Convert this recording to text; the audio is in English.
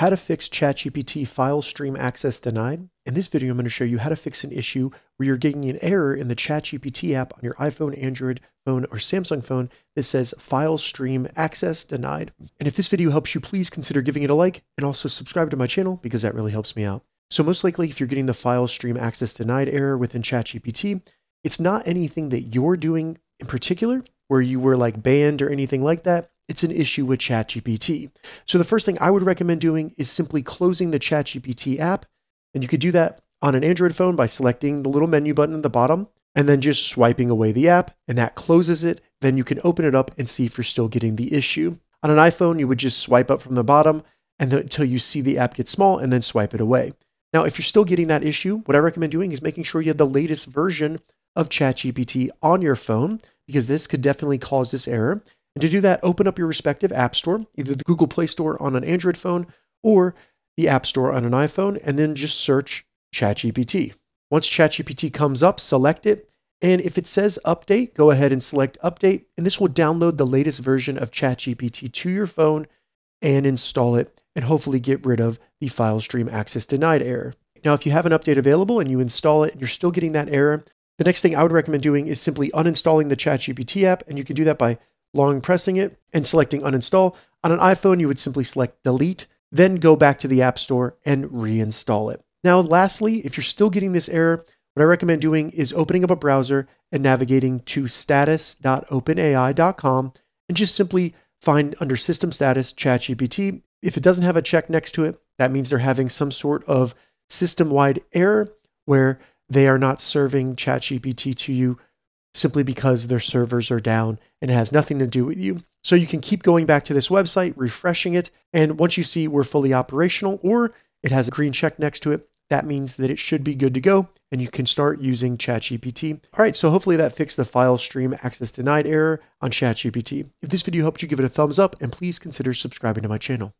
how to fix ChatGPT file stream access denied. In this video, I'm going to show you how to fix an issue where you're getting an error in the ChatGPT app on your iPhone, Android phone, or Samsung phone that says file stream access denied. And if this video helps you, please consider giving it a like and also subscribe to my channel because that really helps me out. So most likely, if you're getting the file stream access denied error within ChatGPT, it's not anything that you're doing in particular where you were like banned or anything like that it's an issue with ChatGPT. So the first thing I would recommend doing is simply closing the ChatGPT app. And you could do that on an Android phone by selecting the little menu button at the bottom and then just swiping away the app, and that closes it. Then you can open it up and see if you're still getting the issue. On an iPhone, you would just swipe up from the bottom and until you see the app get small and then swipe it away. Now, if you're still getting that issue, what I recommend doing is making sure you have the latest version of ChatGPT on your phone because this could definitely cause this error. And to do that, open up your respective app store, either the Google Play Store on an Android phone or the App Store on an iPhone, and then just search ChatGPT. Once ChatGPT comes up, select it. And if it says update, go ahead and select update. And this will download the latest version of ChatGPT to your phone and install it and hopefully get rid of the file stream access denied error. Now, if you have an update available and you install it and you're still getting that error, the next thing I would recommend doing is simply uninstalling the ChatGPT app. And you can do that by long pressing it and selecting uninstall. On an iPhone, you would simply select delete, then go back to the App Store and reinstall it. Now, lastly, if you're still getting this error, what I recommend doing is opening up a browser and navigating to status.openai.com and just simply find under system status ChatGPT. If it doesn't have a check next to it, that means they're having some sort of system wide error where they are not serving ChatGPT to you simply because their servers are down and it has nothing to do with you. So you can keep going back to this website, refreshing it. And once you see we're fully operational or it has a green check next to it, that means that it should be good to go and you can start using ChatGPT. All right, so hopefully that fixed the file stream access denied error on ChatGPT. If this video helped you, give it a thumbs up and please consider subscribing to my channel.